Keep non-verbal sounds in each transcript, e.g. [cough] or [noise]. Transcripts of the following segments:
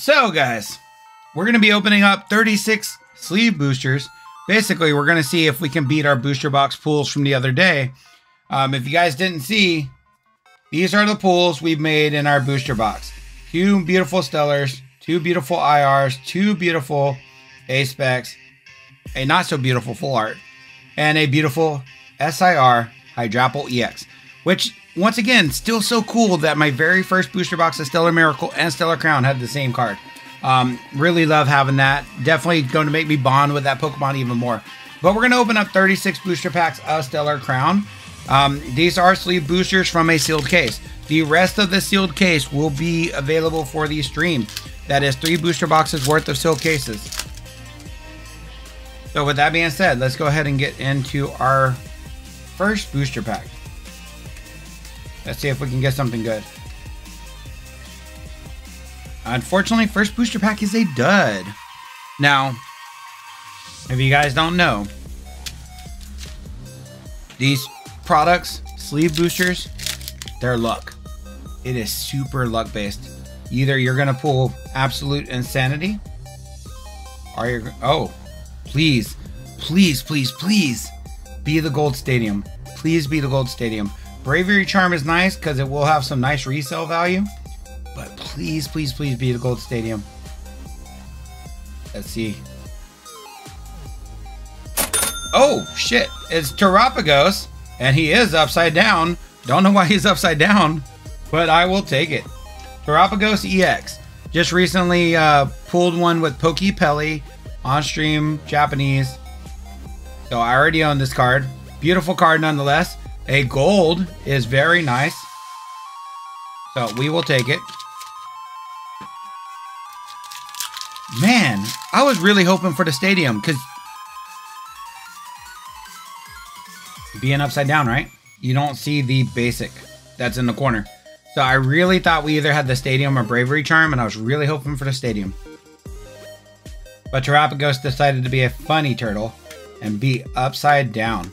So, guys, we're going to be opening up 36 sleeve boosters. Basically, we're going to see if we can beat our booster box pools from the other day. Um, if you guys didn't see, these are the pools we've made in our booster box. Two beautiful Stellars, two beautiful IRs, two beautiful A-Specs, a not so beautiful full art, and a beautiful SIR Hydrapple EX, which once again, still so cool that my very first booster box of Stellar Miracle and Stellar Crown had the same card. Um, really love having that. Definitely going to make me bond with that Pokemon even more. But we're going to open up 36 booster packs of Stellar Crown. Um, these are sleeve boosters from a sealed case. The rest of the sealed case will be available for the stream. That is three booster boxes worth of sealed cases. So with that being said, let's go ahead and get into our first booster pack. Let's see if we can get something good. Unfortunately, first booster pack is a dud. Now, if you guys don't know, these products, sleeve boosters, they're luck. It is super luck based. Either you're gonna pull absolute insanity, or you're oh, please, please, please, please, be the gold stadium. Please be the gold stadium. Bravery Charm is nice because it will have some nice resale value. But please, please, please be the Gold Stadium. Let's see. Oh, shit. It's Terapagos, and he is upside down. Don't know why he's upside down, but I will take it. Terapagos EX. Just recently uh, pulled one with Pokepelli on stream, Japanese. So I already own this card. Beautiful card nonetheless. A gold is very nice. So we will take it. Man, I was really hoping for the stadium because being upside down, right? You don't see the basic that's in the corner. So I really thought we either had the stadium or bravery charm, and I was really hoping for the stadium. But Terapagos decided to be a funny turtle and be upside down.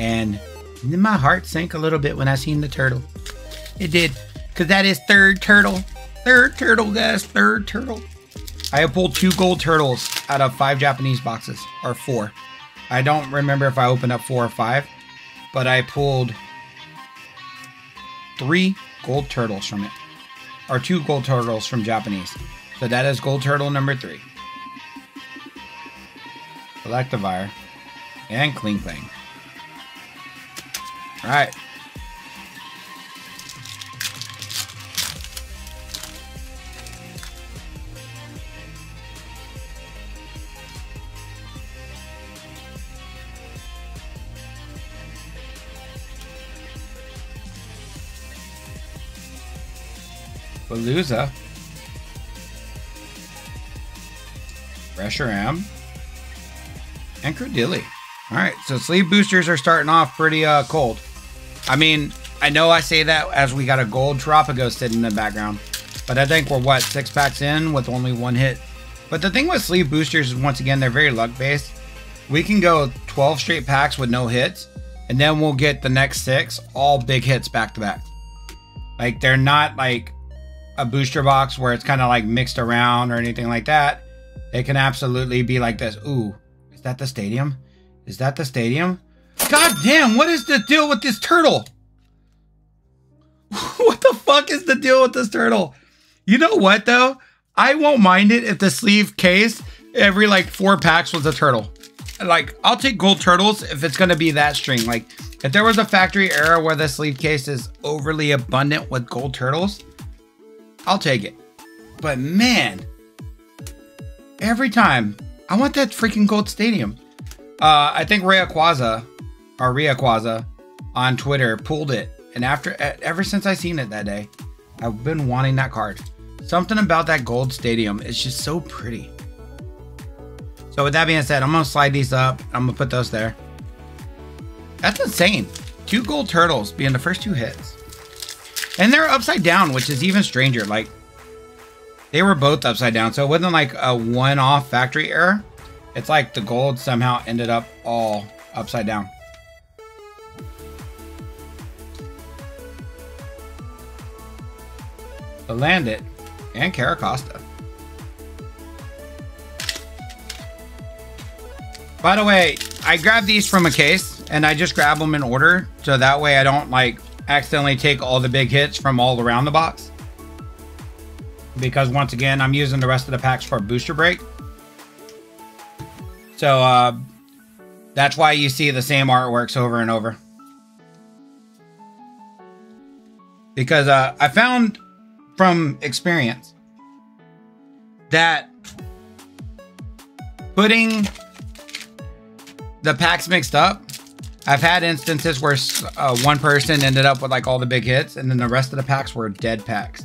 And then my heart sank a little bit when I seen the turtle. It did. Because that is third turtle. Third turtle, guys. Third turtle. I have pulled two gold turtles out of five Japanese boxes. Or four. I don't remember if I opened up four or five. But I pulled three gold turtles from it. Or two gold turtles from Japanese. So that is gold turtle number three. Electivire. And Klinklang. Alright. Palooza. Reshiram. And Credilli. Alright, so sleeve boosters are starting off pretty uh, cold. I mean, I know I say that as we got a gold Terapagos sitting in the background. But I think we're, what, six packs in with only one hit. But the thing with sleeve boosters is, once again, they're very luck-based. We can go 12 straight packs with no hits. And then we'll get the next six, all big hits back-to-back. Like, they're not, like, a booster box where it's kind of like mixed around or anything like that. It can absolutely be like this. Ooh, is that the stadium? Is that the stadium? God damn, what is the deal with this turtle? [laughs] what the fuck is the deal with this turtle? You know what though? I won't mind it if the sleeve case every like four packs was a turtle. Like, I'll take gold turtles if it's gonna be that string. Like, if there was a factory era where the sleeve case is overly abundant with gold turtles, I'll take it. But man, every time I want that freaking gold stadium. Uh, I think Rayquaza or Rayquaza on Twitter pulled it, and after ever since I seen it that day, I've been wanting that card. Something about that gold stadium is just so pretty. So with that being said, I'm gonna slide these up. I'm gonna put those there. That's insane. Two gold turtles being the first two hits. And they're upside down, which is even stranger. Like, they were both upside down. So it wasn't like a one-off factory error. It's like the gold somehow ended up all upside down. Land it. And Carracosta. By the way, I grabbed these from a case and I just grab them in order. So that way I don't like accidentally take all the big hits from all around the box. Because once again, I'm using the rest of the packs for booster break. So uh, that's why you see the same artworks over and over. Because uh, I found from experience that putting the packs mixed up, I've had instances where uh, one person ended up with like all the big hits, and then the rest of the packs were dead packs.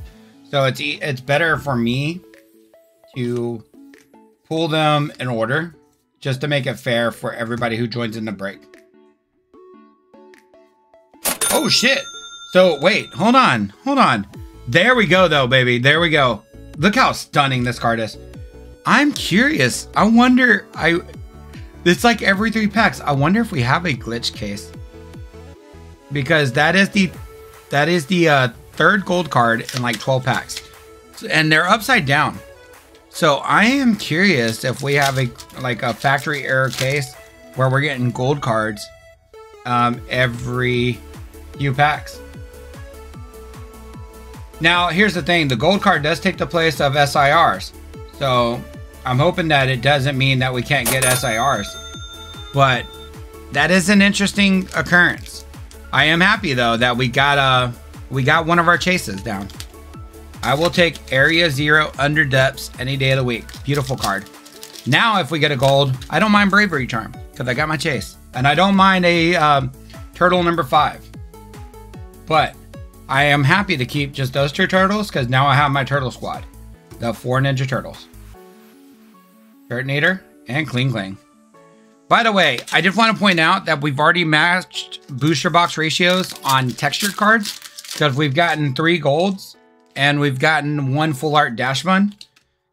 So it's it's better for me to pull them in order just to make it fair for everybody who joins in the break. Oh shit. So wait, hold on, hold on. There we go though, baby. There we go. Look how stunning this card is. I'm curious. I wonder, I, it's like every three packs. I wonder if we have a glitch case. Because that is the, that is the uh, third gold card in like 12 packs. And they're upside down. So I am curious if we have a like a factory error case where we're getting gold cards um, every few packs. Now, here's the thing. The gold card does take the place of SIRs. So I'm hoping that it doesn't mean that we can't get SIRs. But that is an interesting occurrence. I am happy though that we got uh we got one of our chases down. I will take Area Zero Underdepths any day of the week. Beautiful card. Now, if we get a gold, I don't mind Bravery Charm because I got my chase. And I don't mind a um, turtle number five. But I am happy to keep just those two turtles because now I have my turtle squad. The four Ninja Turtles. Turtonator and Klinklang. By the way, I did want to point out that we've already matched booster box ratios on textured cards because we've gotten three golds and we've gotten one full art Dashman.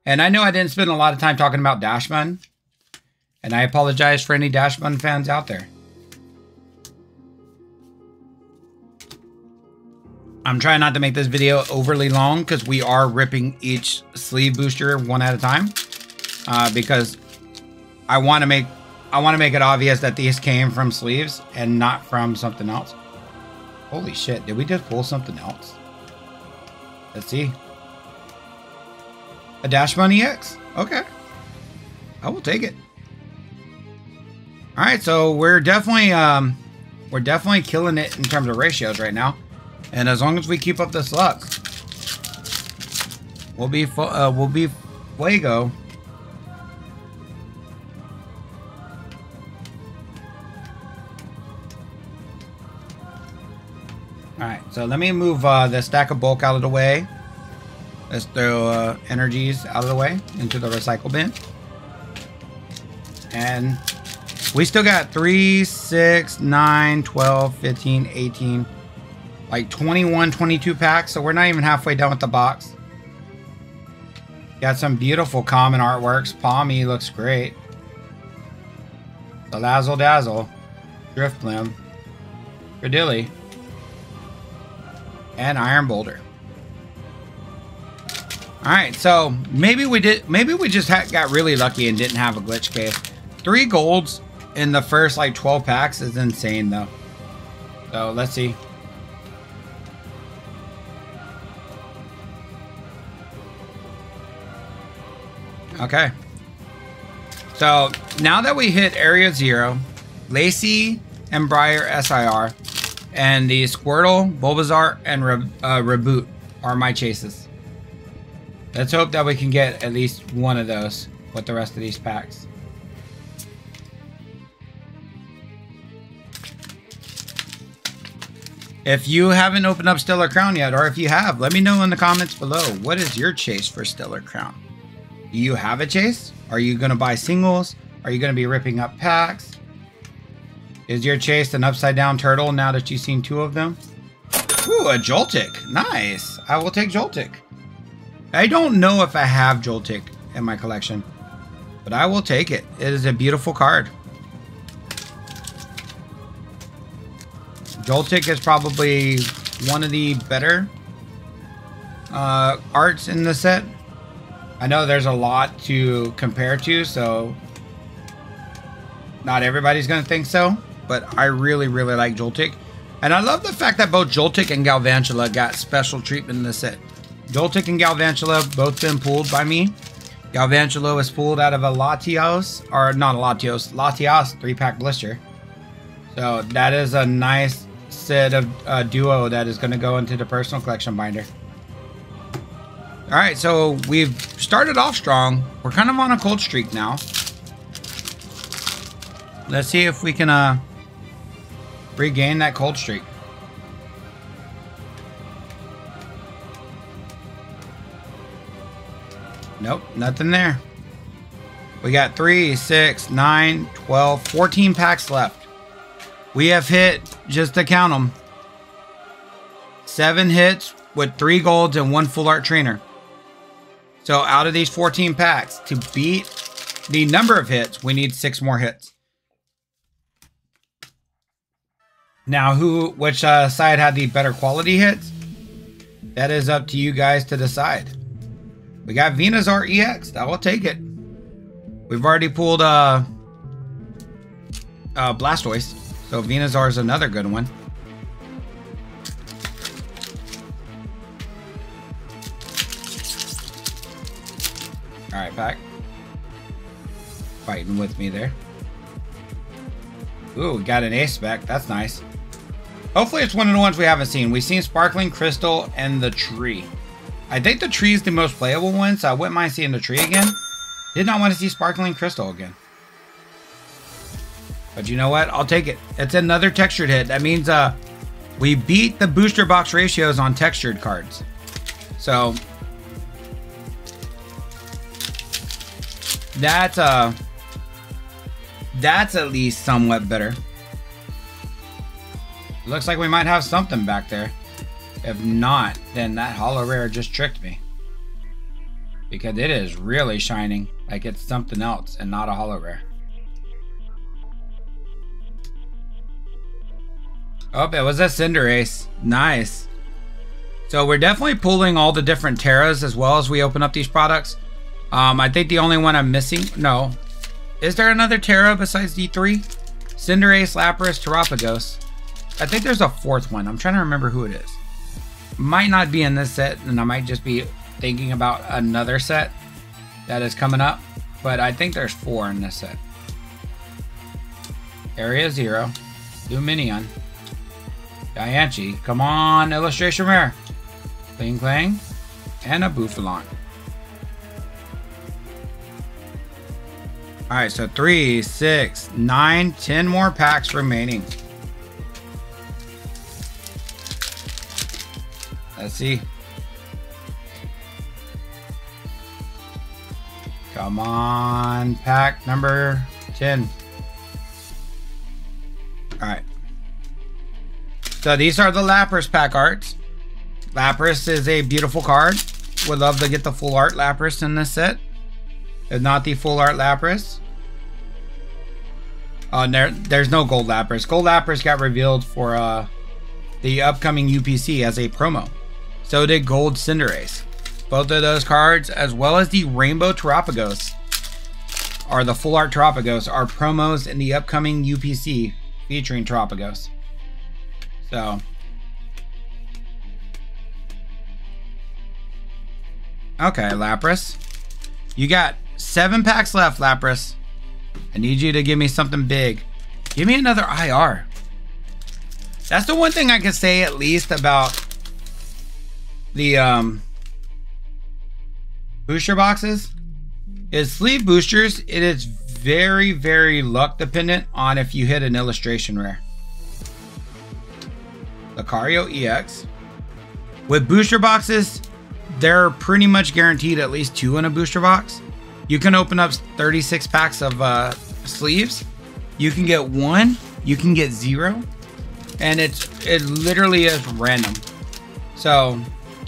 And I know I didn't spend a lot of time talking about Dashman, and I apologize for any Dashman fans out there. I'm trying not to make this video overly long because we are ripping each sleeve booster one at a time. Uh, because I want to make I want to make it obvious that these came from sleeves and not from something else. Holy shit, did we just pull something else? Let's see. A Dashman X? Okay. I will take it. All right, so we're definitely um we're definitely killing it in terms of ratios right now. And as long as we keep up this luck, we'll be uh, we'll be fuego. Alright, so let me move uh, the stack of bulk out of the way. Let's throw uh, energies out of the way into the recycle bin. And we still got 3, 6, 9, 12, 15, 18, like 21, 22 packs. So we're not even halfway done with the box. Got some beautiful common artworks. Palmy looks great. The Lazzle Dazzle. drift Drifblim. Credilli and Iron Boulder. All right, so maybe we did, maybe we just got really lucky and didn't have a glitch case. Three golds in the first like 12 packs is insane though. So let's see. Okay. So now that we hit area zero, Lacey and Briar SIR, and the Squirtle, Bulbasaur, and Re uh, Reboot are my chases. Let's hope that we can get at least one of those with the rest of these packs. If you haven't opened up Stellar Crown yet, or if you have, let me know in the comments below. What is your chase for Stellar Crown? Do you have a chase? Are you going to buy singles? Are you going to be ripping up packs? Is your chase an upside down turtle now that you've seen two of them? Ooh, a Joltik. Nice. I will take Joltik. I don't know if I have Joltik in my collection, but I will take it. It is a beautiful card. Joltik is probably one of the better uh, arts in the set. I know there's a lot to compare to, so not everybody's going to think so, but I really, really like Joltik. And I love the fact that both Joltik and Galvantula got special treatment in the set. Joltik and Galvantula both been pulled by me. Galvantula was pulled out of a Latios, or not a Latios, Latios 3-pack blister. So that is a nice set of uh, duo that is going to go into the personal collection binder. All right, so we've started off strong. We're kind of on a cold streak now. Let's see if we can uh, regain that cold streak. Nope, nothing there. We got 3, 6, 9, 12, 14 packs left. We have hit, just to count them, 7 hits with 3 golds and 1 full art trainer. So out of these 14 packs, to beat the number of hits, we need 6 more hits. Now, who, which uh, side had the better quality hits? That is up to you guys to decide. We got Venusaur EX. I will take it. We've already pulled uh, uh, Blastoise. So Venusaur is another good one. Alright, back. Fighting with me there. Ooh, got an ace back. That's nice. Hopefully it's one of the ones we haven't seen. We've seen Sparkling Crystal and the Tree. I think the tree is the most playable one, so I wouldn't mind seeing the tree again. Did not want to see Sparkling Crystal again. But you know what? I'll take it. It's another textured hit. That means uh, we beat the booster box ratios on textured cards. So that's uh that's at least somewhat better. Looks like we might have something back there. If not, then that hollow rare just tricked me. Because it is really shining like it's something else and not a hollow rare. Oh, it was a Cinderace. Nice. So we're definitely pulling all the different Terras as well as we open up these products. Um, I think the only one I'm missing... No. Is there another Tera besides D3? Cinderace, Lapras, Terapagos. I think there's a fourth one. I'm trying to remember who it is might not be in this set, and I might just be thinking about another set that is coming up. But I think there's four in this set. Area Zero, Lumineon, Diancie, come on, Illustration Rare, Klinklang, and a Bouffalant. Alright, so three, six, nine, ten more packs remaining. Let's see. Come on, pack number 10. Alright. So these are the Lapras pack arts. Lapras is a beautiful card. Would love to get the full art Lapras in this set. If not the full art Lapras. Oh, there, there's no gold Lapras. Gold Lapras got revealed for uh, the upcoming UPC as a promo. So did Gold Cinderace. Both of those cards, as well as the Rainbow Terapagos, are the Full Art Terapagos, are promos in the upcoming UPC featuring Terapagos. So. Okay, Lapras. You got seven packs left, Lapras. I need you to give me something big. Give me another IR. That's the one thing I can say at least about the um, booster boxes is sleeve boosters. It is very, very luck dependent on if you hit an illustration rare. Lucario EX. With booster boxes, they're pretty much guaranteed at least two in a booster box. You can open up 36 packs of uh, sleeves. You can get one, you can get zero, and it's it literally is random. So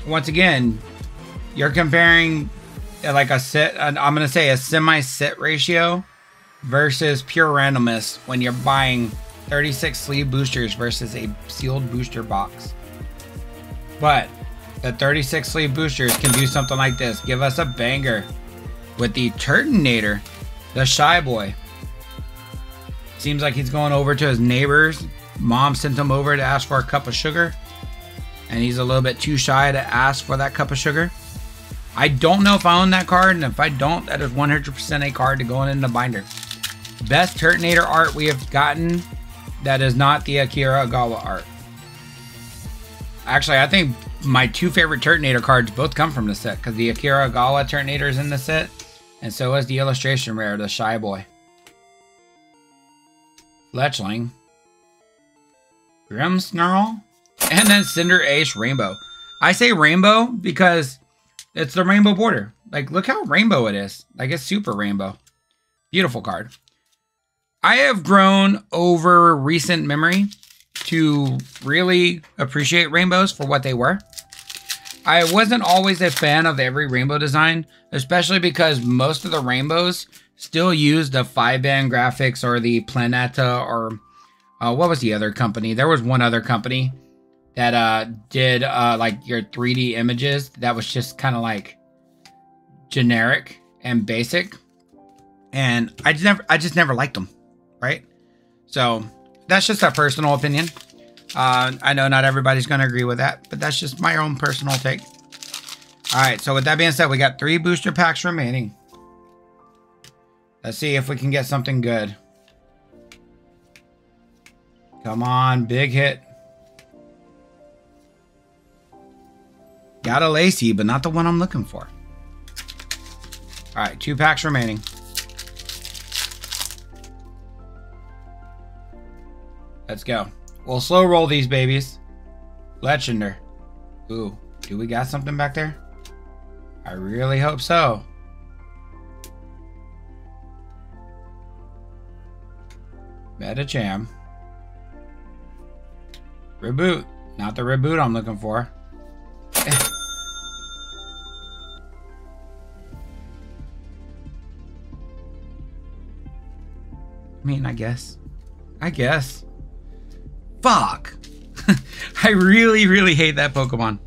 once again, you're comparing uh, like a set, I'm to say a semi set ratio versus pure randomness when you're buying 36 sleeve boosters versus a sealed booster box. But the 36 sleeve boosters can do something like this. Give us a banger with the Turtonator, the Shy Boy. Seems like he's going over to his neighbors. Mom sent him over to ask for a cup of sugar. And he's a little bit too shy to ask for that cup of sugar. I don't know if I own that card, and if I don't, that is 100% a card to go in the binder. Best Turtonator art we have gotten that is not the Akira Egawa art. Actually, I think my two favorite Turtonator cards both come from the set because the Akira Egawa Turtonator is in the set, and so is the illustration rare, the Shy Boy. Fletchling. Grimmsnarl. And then Cinderace Rainbow. I say rainbow because it's the rainbow border. Like, look how rainbow it is. Like, it's super rainbow. Beautiful card. I have grown over recent memory to really appreciate rainbows for what they were. I wasn't always a fan of every rainbow design, especially because most of the rainbows still use the 5ban Graphics or the Planeta or uh, what was the other company? There was one other company that uh, did uh, like your 3D images that was just kind of like generic and basic, and I just never I just never liked them, right? So that's just a personal opinion. Uh, I know not everybody's going to agree with that, but that's just my own personal take. All right, so with that being said, we got three booster packs remaining. Let's see if we can get something good. Come on, big hit. Got a Lacy, but not the one I'm looking for. All right, two packs remaining. Let's go. We'll slow roll these babies. Legender. Ooh, do we got something back there? I really hope so. Meta jam. Reboot. Not the reboot I'm looking for. [laughs] I mean, I guess. I guess. Fuck. [laughs] I really, really hate that Pokemon.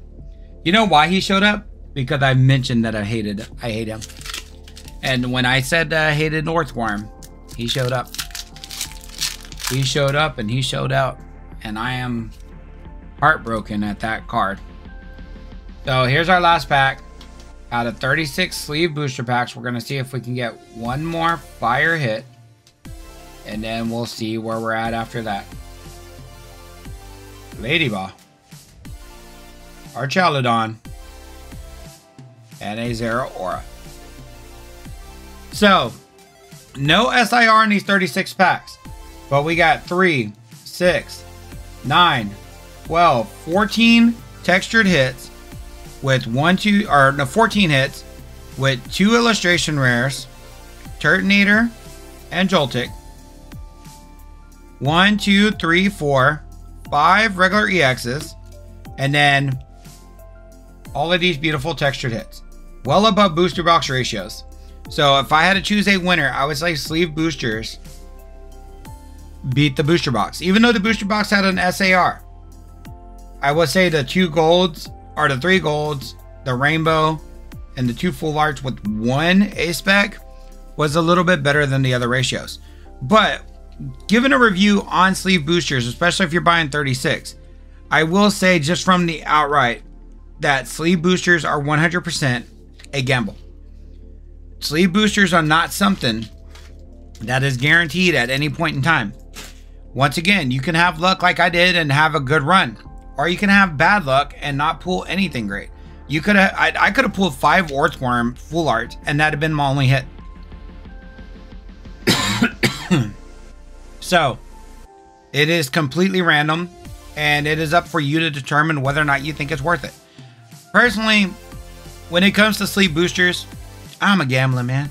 You know why he showed up? Because I mentioned that I hated I hate him. And when I said I hated Orthworm, he showed up. He showed up and he showed out. And I am heartbroken at that card. So here's our last pack. Out of 36 sleeve booster packs, we're going to see if we can get one more fire hit. And then we'll see where we're at after that. Ladyball. Archaludon. And a Zeraora. So, no SIR in these 36 packs. But we got 3, 6, 9, 12, 14 textured hits with 1, 2, or no, 14 hits with 2 illustration rares, Turtonator and Joltik. One, two, three, four, five regular EXs, and then all of these beautiful textured hits. Well above booster box ratios. So if I had to choose a winner, I would say sleeve boosters beat the booster box. Even though the booster box had an SAR. I would say the two golds or the three golds, the rainbow, and the two full arts with one A spec was a little bit better than the other ratios. But given a review on sleeve boosters, especially if you're buying 36, I will say just from the outright that sleeve boosters are 100% a gamble. Sleeve boosters are not something that is guaranteed at any point in time. Once again, you can have luck like I did and have a good run, or you can have bad luck and not pull anything great. You could have, I, I could have pulled five Orthworm full art, and that'd have been my only hit. So, it is completely random and it is up for you to determine whether or not you think it's worth it. Personally, when it comes to sleeve boosters, I'm a gambling man.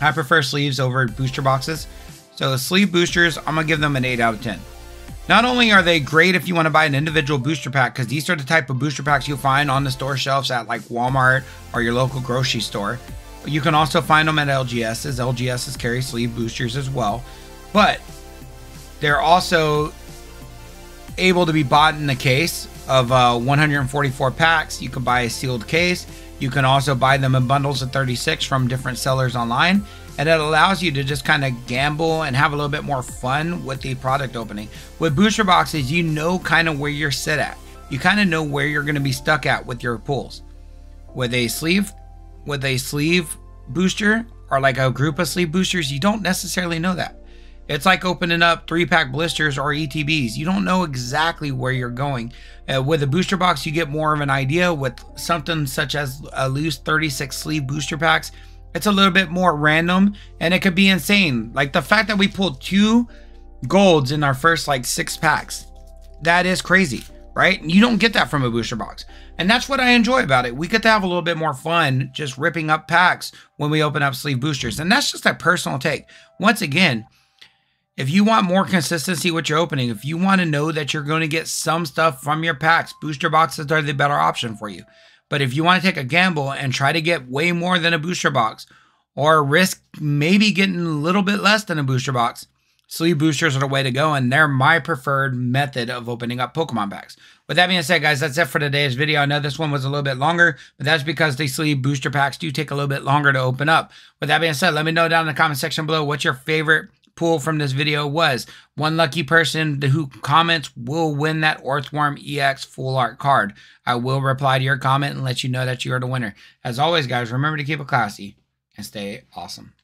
I prefer sleeves over booster boxes. So, sleeve boosters, I'm going to give them an 8 out of 10. Not only are they great if you want to buy an individual booster pack, because these are the type of booster packs you'll find on the store shelves at like Walmart or your local grocery store. But you can also find them at LGS's. LGS's carry sleeve boosters as well. But they're also able to be bought in the case of uh, 144 packs. You can buy a sealed case. You can also buy them in bundles of 36 from different sellers online. And it allows you to just kind of gamble and have a little bit more fun with the product opening. With booster boxes, you know kind of where you're set at. You kind of know where you're going to be stuck at with your pulls. With a sleeve, with a sleeve booster or like a group of sleeve boosters, you don't necessarily know that. It's like opening up three pack blisters or ETBs. You don't know exactly where you're going. Uh, with a booster box, you get more of an idea. With something such as a loose 36 sleeve booster packs, it's a little bit more random and it could be insane. Like the fact that we pulled two golds in our first like six packs, that is crazy, right? You don't get that from a booster box. And that's what I enjoy about it. We get to have a little bit more fun just ripping up packs when we open up sleeve boosters. And that's just a personal take. Once again, if you want more consistency with your opening, if you want to know that you're going to get some stuff from your packs, booster boxes are the better option for you. But if you want to take a gamble and try to get way more than a booster box, or risk maybe getting a little bit less than a booster box, sleeve boosters are the way to go, and they're my preferred method of opening up Pokemon packs. With that being said, guys, that's it for today's video. I know this one was a little bit longer, but that's because the sleeve booster packs do take a little bit longer to open up. With that being said, let me know down in the comment section below what's your favorite pool from this video was. One lucky person who comments will win that Orthworm EX full art card. I will reply to your comment and let you know that you are the winner. As always, guys, remember to keep it classy and stay awesome.